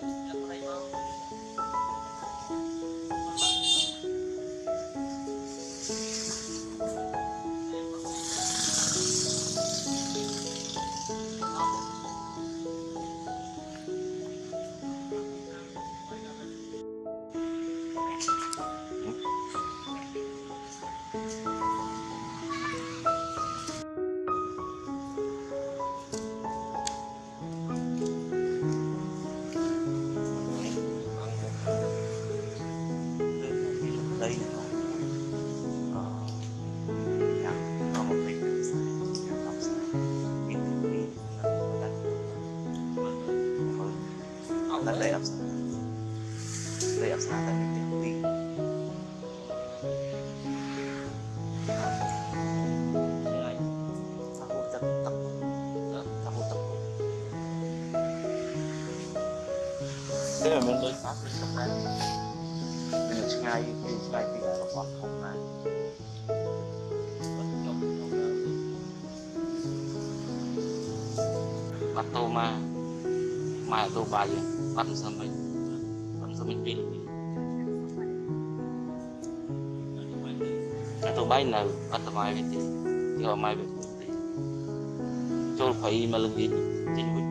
good. juga yang sangat kami jauhi thế là mình lên phát lên trong đấy mình được ngay đi ngay đi là phát không này bắt tô ma mà tô bài gì bắt sao mình? Bắt sao mình đi ទឹកដែរវាឆ្ងាយវាឆ្ងាយពីរបស់ធំណាស់ខ្ញុំខ្ញុំបាត់តោមកម៉ែតោបាយបាត់មិនសមវិញបាត់មិនសមវិញពីតែតោបាយនៅអត់តបាយវិញទេយកម៉ែវិញទេចូលព្រៃមកលឹងវិញចេញវិញ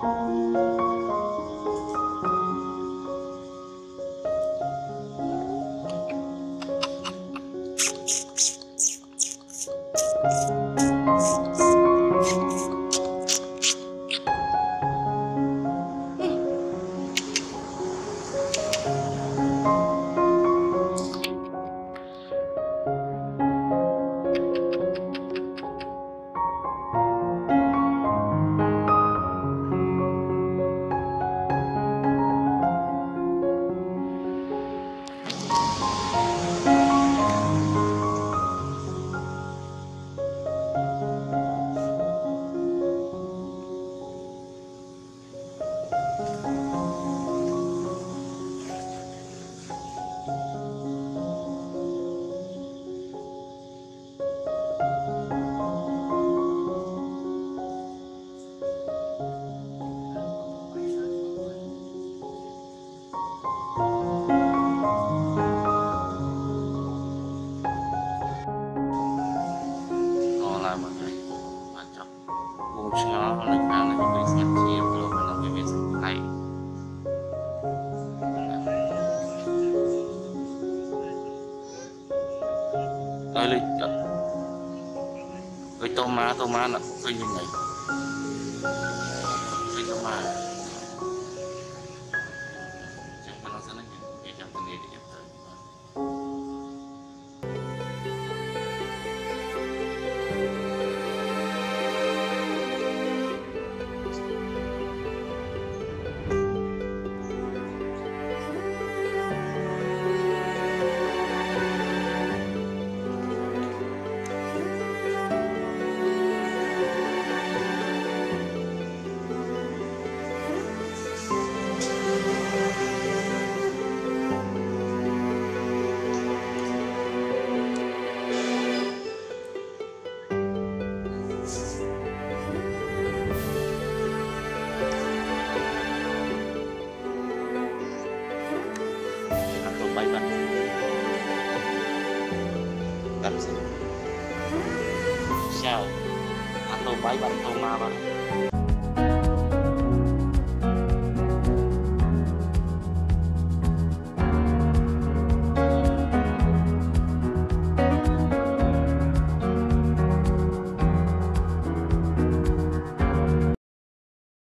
Música ơi lên ơi tô má tô má là khơi nhìn này bảy bắn tôm ma vào